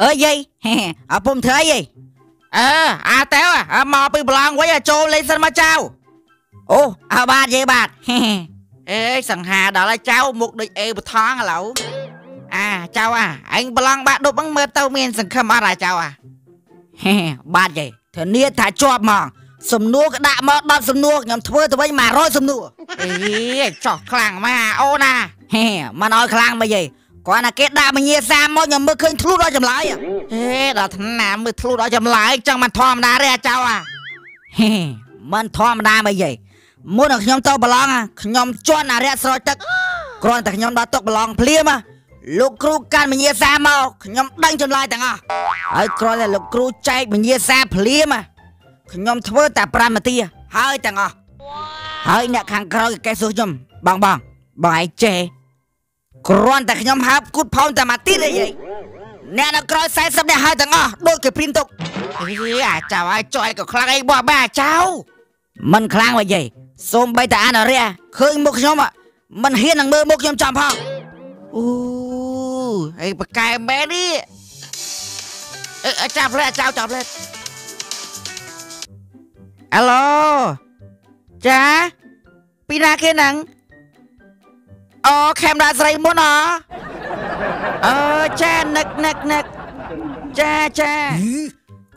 អើយយាយហេអពុំធ្វើអីអើអាតើមកពីប្រឡងវិញចូលលេងសិនមកចៅអូអើបាទយាយបាទហេអេសង្ហាដល់ហើយចៅមុខដូចអេបថងឥឡូវអាចៅអាអញប្រឡងបាក់ដប់ហ្នឹងមើលទៅមានសង្ឃឹមអត់អាចៅអាហេបាទយាយធានាថាជាប់មកសំណួរក៏ដាក់មក10សំណួរខ្ញុំធ្វើទៅវិញ100សំណួរអេចោះខ្លាំងម៉ែអូណាហេមិនឲ្យខ្លាំងមកយាយ គាត់ណាគេដាក់មញាសាមកខ្ញុំមើលឃើញធ្លុះដល់ចម្លើយហេដល់ថ្នាក់មើលធ្លុះដល់ចម្លើយចឹងមិនធម្មតាទេអាចៅអាហេមិនធម្មតាមកយាយមុននឹងខ្ញុំទៅប្រឡងខ្ញុំជន់អារៈស្រោចទឹកគ្រាន់តែខ្ញុំដល់តុកប្រឡងភ្លាមលោកគ្រូកាន់មញាសាមកខ្ញុំដឹងចម្លើយទាំងអស់ហើយគ្រាន់តែលោកគ្រូចែកមញាសាភ្លាមខ្ញុំធ្វើតែ5នាទីហើយទាំងអស់ហើយអ្នកខាងក្រោយកេះសួរខ្ញុំបងបងបងឯងចេះ គ្រាន់តែខ្ញុំហើបគូតផោនតែមួយទៀតអីអ្នកនៅក្រោយ40នាក់ហើយទាំងអស់ដូចគេព្រីនទុកអីអាចៅឲ្យចុយក៏ខ្លាំងអីបោះបាចៅមិនខ្លាំងមកយាយសូមបីតាអានរះឃើញមុខខ្ញុំមិនហ៊ាននឹងមើលមុខខ្ញុំចំផងអូអីបកែមែននេះអឺចាប់ផ្លែចៅចាប់ផ្លែអាឡូចាពីណាគេហ្នឹង អូខេមរ៉ាស្រីមុនអអឺចានឹកនឹកនឹកចាចា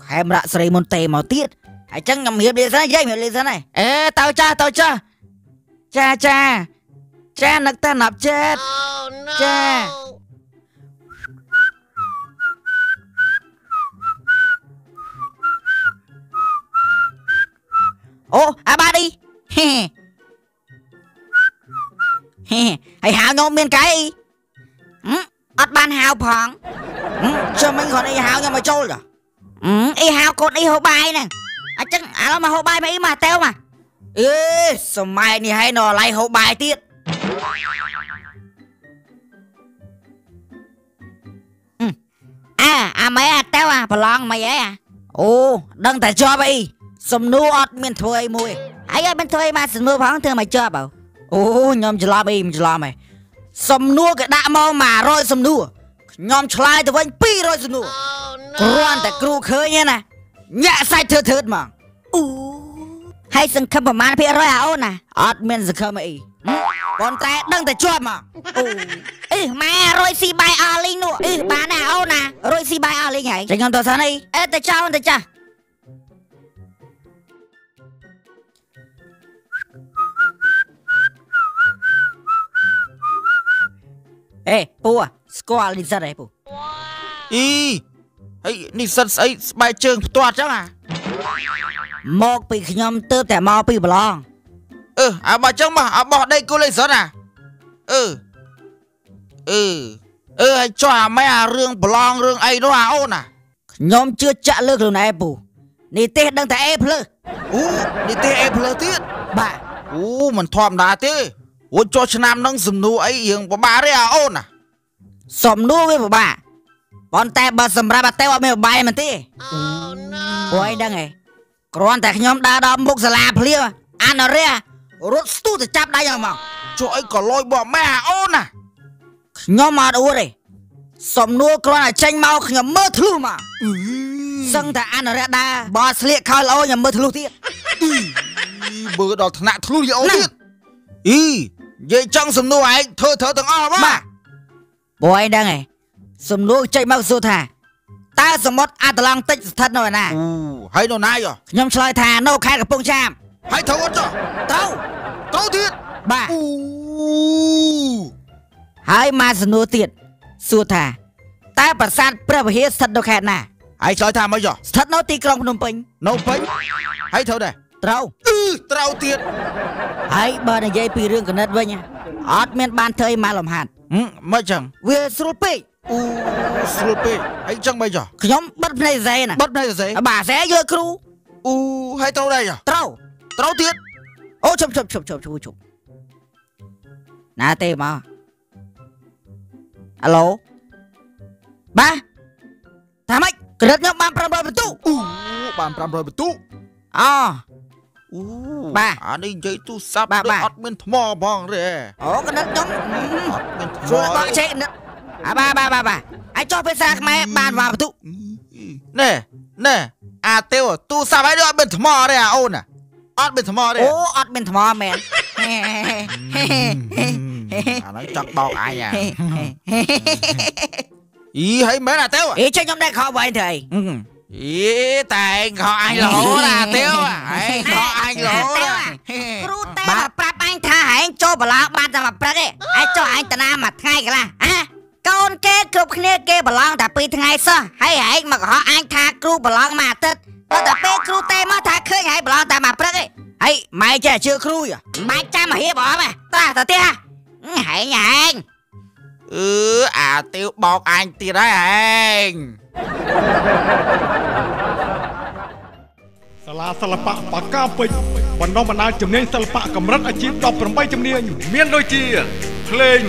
ខេមរ៉ាស្រីមុនទេមកទៀតហើយចឹងខ្ញុំរៀបលេសិនយាយរៀបលេសិនហើយអេទៅចាទៅចាចាចាចានឹកតែណាប់ចិត្តចាអូអាបាឌីហេហេ ហើយហៅខ្ញុំមានកែអឺអត់បានហៅផងចាំមិញគាត់អីហៅខ្ញុំមកចូលចាអីហៅកូនអីហូបបាយហ្នឹងអញ្ចឹងឥឡូវមកហូបបាយមកអីមកតេវមកអេសម័យនេះហើយនៅឡៃហូបបាយទៀតអាអាម៉ែអាតេវអាប្រឡងមិនអីអូដឹងតែជាប់អីសំណួរអត់មានធ្វើអីមួយហើយអត់មានធ្វើអីមកសំណួរផងធ្វើមកជាប់អើ អូខ្ញុំច្រឡំអីមិនច្រឡំហ៎សំណួរក៏ដាក់មក100សំណួរខ្ញុំឆ្លើយទៅវិញ200សំណួរគ្រាន់តែគ្រូឃើញណាញាក់សាច់ធ្វើធ្វើមកអូហើយសង្ឃឹមប្រមាណភាគរយអាអូនណាអត់មានសង្ឃឹមអីប៉ុន្តែដឹងតែជាប់មកអូអឺម៉ែរុយស៊ីបាយអស់លីងនោះអឺបានណាអូនណារុយស៊ីបាយអស់លីងហើយចឹងខ្ញុំទៅសិនអីអេទៅចោលទៅចាស់ អេពូស្គាល់និស្សិតអីពូអីហើយនិស្សិតស្អីស្បែកជើងផ្ទាត់ចឹងអាមកពីខ្ញុំទៅតែមកពីប្រឡងអឺអាបើចឹងមកអាបោះដីគូលេសិនអាអឺអឺអឺឲ្យចុះអាម៉ែអារឿងប្រឡងរឿងអីនោះអាអូនណាខ្ញុំជឿចាក់លើខ្លួនឯងពូនេះទេដឹងតែអេភ្លើអូនេះទេអេភ្លើទៀតបាទអូមិនធម្មតាទេ អូចុះឆ្នាំនឹងសំណួរអីរឿងពិបាកទេអាអូនណាសំណួរវាពិបាកប៉ុន្តែបើសម្រាប់អតេអត់មានបាយមែនទេអូអូអីដឹងហ៎គ្រាន់តែខ្ញុំដើរដល់មុខសាលាភ្លាមអានរះរត់ស្ទុះទៅចាប់ដៃឲ្យមកចុះអីក៏លយបកម៉ែអាអូនណាខ្ញុំអត់អួតទេសំណួរគ្រាន់តែចេញមកខ្ញុំមើលធ្លុះមកសឹងតែអានរះដើរបោះស្លៀកខោល្អខ្ញុំមើលធ្លុះទៀតមើលដល់ថ្នាក់ធ្លុះយអូទៀតអី និយាយចង់សំណួរឯងធ្វើត្រូវទាំងអស់បាទព្រោះឯងដឹងឯងសំណួរចេញមកសួរថាតើសមុទ្រអាតឡង់តិចស្ថិតនៅឯណាអូហើយនៅណាយោខ្ញុំឆ្លើយថានៅខេត្តកំពង់ចាមហើយត្រូវអត់ចុះត្រូវត្រូវទៀតបាទអូហើយមកសំណួរទៀតសួរថាតើប្រាសាទព្រះវិហារស្ថិតនៅខេត្តណាហើយឆ្លើយថាម៉េចយោស្ថិតនៅទីក្រុងភ្នំពេញនៅពេញហើយត្រូវដែរត្រូវអឺ ត្រូវទៀតហើយបើនិយាយពីរឿងកណិតវិញអត់មានបានធ្វើឲ្យមកលំហាត់មិនចឹងវាស្រួលពេកអូស្រួលពេកហើយចឹងមិនចុះខ្ញុំបិទភ្នែកសេណាបិទភ្នែកសេបាទសេយល់គ្រូអូហើយត្រូវដែរចុះត្រូវត្រូវទៀតអូជប់ជប់ជប់ជប់ជប់ជប់ណាទេមកអាឡូបាទថាម៉េចក្រិតខ្ញុំបាន500បន្ទុអូបាន500បន្ទុអូអូ បាទអានេះនិយាយទូរស័ព្ទដូចអត់មានថ្មផងទេអូកណិតខ្ញុំអត់មានថ្មជួយបកចេកណិតអាបាទបាទបាទបាទអាចចុះភាសាខ្មែរបានវ៉ាបន្ទុណែណែអាទេវទូរស័ព្ទឯងដូចអត់មានថ្មទេអាអូនណាអត់មានថ្មទេអូអត់មានថ្មមែនអាហ្នឹងចង់បោកអញអាអីហើយមែនអាទេវអីចេះខ្ញុំដែរខោវិញទៅអី អីតែឯងខកអញរហូតអាទេវឯងខកអញរហូតគ្រូតែមកប្រាប់អញថាឯងចូលបលាបានតែមកព្រឹកឯងឯងចុះឯងតាណាមួយថ្ងៃកន្លះអាកូនគេគ្រប់គ្នាគេប្រឡងតែ2ថ្ងៃសោះហើយឯងមកកុហកអញថាគ្រូប្រឡងមួយអាទិត្យដល់តែពេលគ្រូទេមកថាឃើញឯងប្រឡងតែមកព្រឹកឯងហើយម៉ែចេះជឿគ្រូយោមិនបាច់ចាំមកហៀបអមទេត្រាស់ទៅទៀតហ่ะហែងហែងអឺអាទេវបោកអញទៀតហើយឯង សាលាសិល្បៈបកាពេជ្របណ្ដុះបណ្ដាលជំនាញសិល្បៈកម្រិតអាជីព18ជំនាញមានដូចជាភ្លេង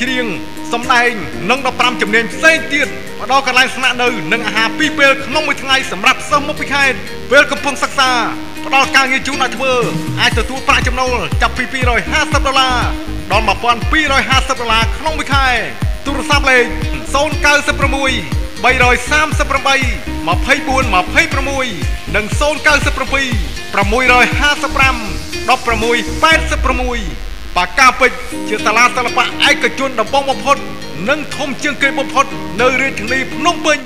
ច្រៀងសម្ដែងនិង15ជំនាញផ្សេងទៀតផ្ដល់កន្លែងស្នាក់នៅនិងអាហារពីរពេលក្នុងមួយថ្ងៃសម្រាប់សិស្សមកពីខេត្តពេលកំពុងសិក្សាផ្ដល់ការងារជូនឲ្យធ្វើអាចទទួលប្រាក់ចំណូលចាប់ពី250ដុល្លារដល់1250ដុល្លារក្នុងមួយខែទូរស័ព្ទលេខ096 338 24 26និង097 655 1686បាកាពេជ្រជាសាលាសិល្បៈឯកជនដំបងបំផុត និងធំជាងគេបំផុត នៅរាជធានីភ្នំពេញ